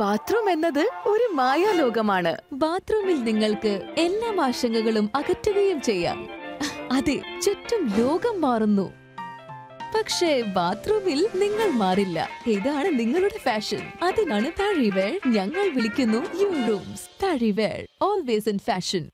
Bathroom എന്നത് ഒരു മായാലോകമാണ്. ബാത്റൂമിൽ നിങ്ങൾക്ക് എല്ലാ ആശങ്കകളും അകറ്റുകയും ചെയ്യാം. അതെ ചുറ്റും ലോകം മാറുന്നു. പക്ഷേ ബാത്റൂമിൽ നിങ്ങൾ മാറില്ല. ഇതാണ് നിങ്ങളുടെ ഫാഷൻ. അതിനാണ് താഴിവേൾ ഞങ്ങൾ വിളിക്കുന്നു. യു റൂംസ് താഴിവേൾ ഓൾവേസ് ഇൻ ഫാഷൻ